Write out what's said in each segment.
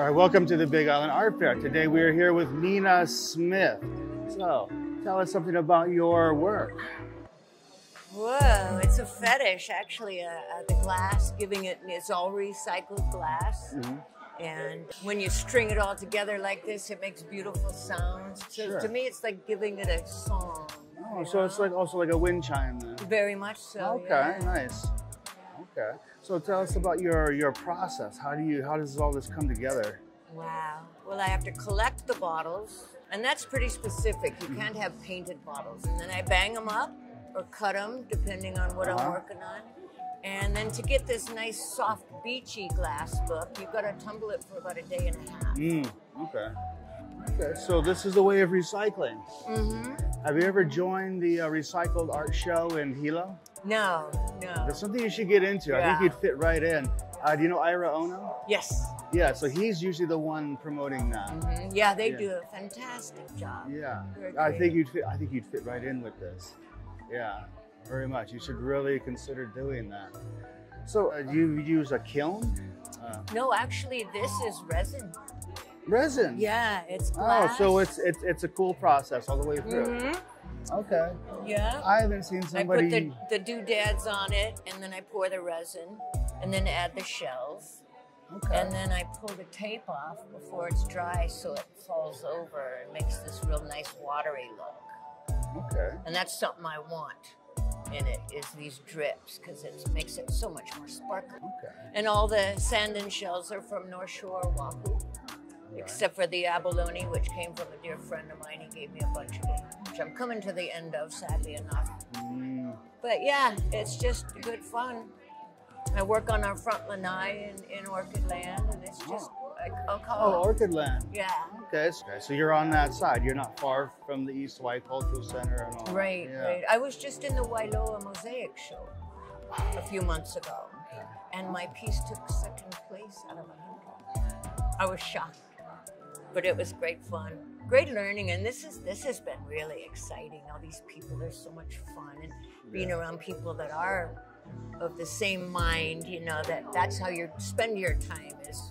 All right, welcome to the Big Island Art Fair. Today we are here with Nita Smith. So, tell us something about your work. Whoa, it's a fetish actually. Uh, uh, the glass, giving it, it's all recycled glass. Mm-hmm. And when you string it all together like this, it makes beautiful sounds. So Sure. to me, it's like giving it a song. Oh, so it's like also like a wind chime then. Very much so. Okay, yeah. nice. Okay. So tell us about your your process. How do you how does all this come together? Wow. Well, I have to collect the bottles, and that's pretty specific. You can't have painted bottles. And then I bang them up or cut them, depending on what Uh-huh. I'm working on. And then to get this nice, soft, beachy glass look, you've got to tumble it for about a day and a half. Mm, okay. So this is a way of recycling. Mm-hmm. Have you ever joined the uh, recycled art show in Hilo? No, no. That's something you should get into. I think you'd fit right in. Uh, do you know Ira Ono? Yes. Yeah, so he's usually the one promoting that. Mhm. Yeah, they Yeah. do a fantastic job. Yeah, I think you'd fit. I think you'd fit right in with this. Yeah, very much. You should really consider doing that. So, uh, do you use a kiln? Uh, No, actually, this is resin. Resin. Yeah, it's glass. Oh, so it's it's it's a cool process all the way through. Mhm. Okay. Yeah. I haven't seen somebody. I put the, the doodads on it, and then I pour the resin, and then add the shells, okay. and then I pull the tape off before it's dry so it falls over and makes this real nice watery look. okay. And that's something I want in it is these drips because it makes it so much more sparkly. Okay. And all the sand and shells are from North Shore, Oahu, except for the abalone, which came from a dear friend of mine. He gave me a bunch of it, which I'm coming to the end of, sadly enough. Mm, But yeah, it's just good fun. I work on our front lanai in, in Orchidland, and it's just, like, I'll oh, call it. Orchidland. Yeah, Okay. so- okay. So you're on that side. You're not far from the East Hawaii Cultural Center and all. right, Yeah. right. I was just in the Wailoa Mosaic Show a few months ago, Okay. and my piece took second place out of a hundred. I was shocked, but it was great fun, great learning, and this is this has been really exciting. All these people, there's so much fun, and being around people that are of the same mind. You know that that's how you spend your time is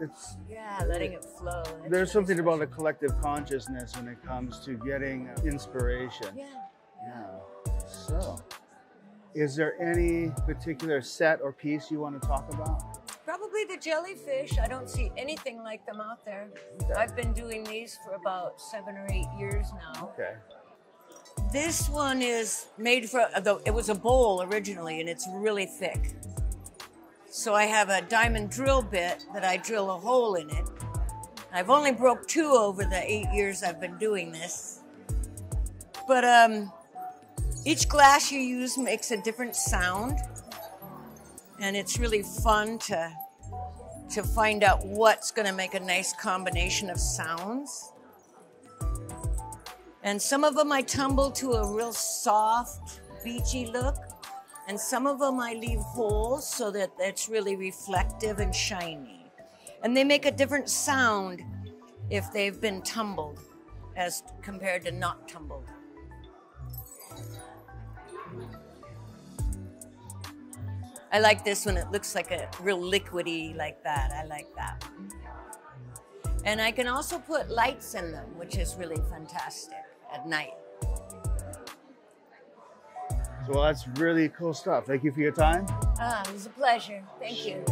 It's yeah, letting it flow. It's There's something about a special. collective consciousness when it comes to getting inspiration. yeah. Yeah. So, is there any particular set or piece you want to talk about? Probably the jellyfish. I don't see anything like them out there. Okay. I've been doing these for about seven or eight years now. Okay. This one is made from, though it was a bowl originally and it's really thick. So I have a diamond drill bit that I drill a hole in it. I've only broke two over the eight years I've been doing this. But um, each glass you use makes a different sound. And it's really fun to, to find out what's going to make a nice combination of sounds. And some of them I tumble to a real soft, beachy look. And some of them I leave whole so that it's really reflective and shiny. And they make a different sound if they've been tumbled as compared to not tumbled. I like this one. It looks like a real liquidy like that. I like that. And I can also put lights in them, which is really fantastic at night. So, well, that's really cool stuff. Thank you for your time. Ah, it was a pleasure. Thank you.